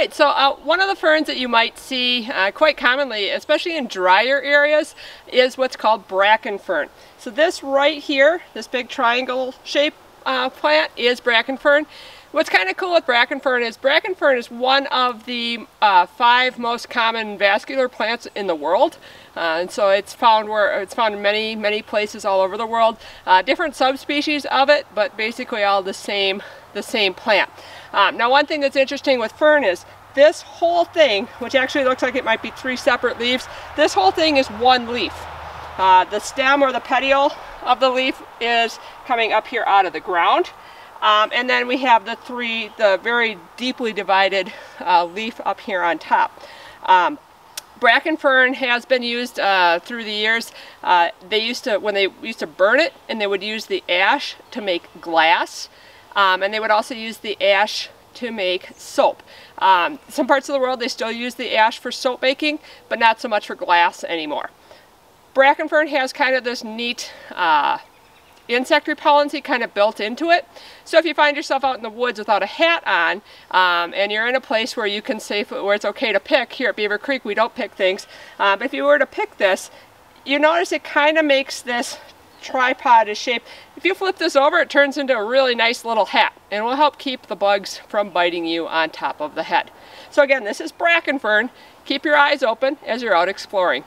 right, so uh, one of the ferns that you might see uh, quite commonly, especially in drier areas, is what's called bracken fern. So this right here, this big triangle shaped uh, plant is bracken fern. What's kind of cool with bracken fern is bracken fern is one of the uh, five most common vascular plants in the world. Uh, and so it's found where it's found in many, many places all over the world. Uh, different subspecies of it, but basically all the same, the same plant. Um, now one thing that's interesting with fern is this whole thing, which actually looks like it might be three separate leaves, this whole thing is one leaf. Uh, the stem or the petiole of the leaf is coming up here out of the ground. Um, and then we have the three, the very deeply divided uh, leaf up here on top. Um, bracken fern has been used uh, through the years. Uh, they used to, when they used to burn it, and they would use the ash to make glass. Um, and they would also use the ash to make soap. Um, some parts of the world they still use the ash for soap making, but not so much for glass anymore. Bracken fern has kind of this neat uh, insect repellency kind of built into it. So if you find yourself out in the woods without a hat on um, and you're in a place where you can safely, where it's okay to pick, here at Beaver Creek we don't pick things, uh, but if you were to pick this, you notice it kind of makes this tripod shape. If you flip this over, it turns into a really nice little hat and will help keep the bugs from biting you on top of the head. So again, this is bracken fern. Keep your eyes open as you're out exploring.